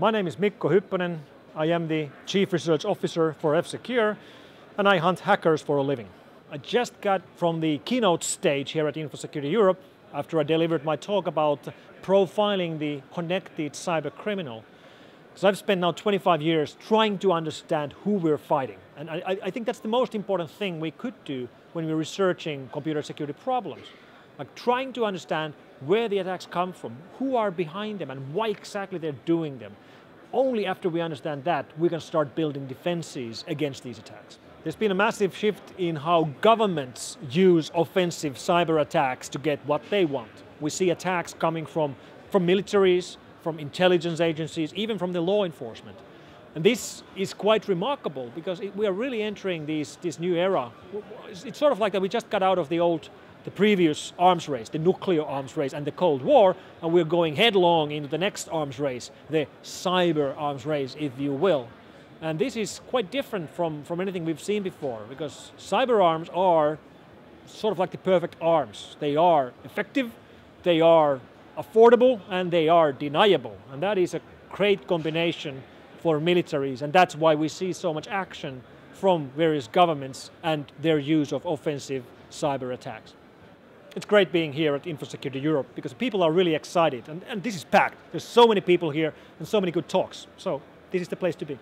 My name is Mikko Hyppönen. I am the Chief Research Officer for F-Secure and I hunt hackers for a living. I just got from the keynote stage here at InfoSecurity Europe after I delivered my talk about profiling the connected cyber criminal. Because I've spent now 25 years trying to understand who we're fighting. And I, I, think that's the most important thing we could do when we're researching computer security problems. Like trying to understand where the attacks come from, who are behind them, and why exactly they're doing them. Only after we understand that, we can start building defenses against these attacks. There's been a massive shift in how governments use offensive cyber attacks to get what they want. We see attacks coming from, from militaries, from intelligence agencies, even from the law enforcement. And this is quite remarkable because it, we are really entering this, this new era. It's sort of like that we just got out of the old the previous arms race, the nuclear arms race and the Cold War, and we're going headlong into the next arms race, the cyber arms race, if you will. And this is quite different from, from anything we've seen before, because cyber arms are sort of like the perfect arms. They are effective, they are affordable, and they are deniable. And that is a great combination for militaries, and that's why we see so much action from various governments and their use of offensive cyber attacks. It's great being here at InfoSecurity Europe because people are really excited and, and this is packed. There's so many people here and so many good talks. So this is the place to be.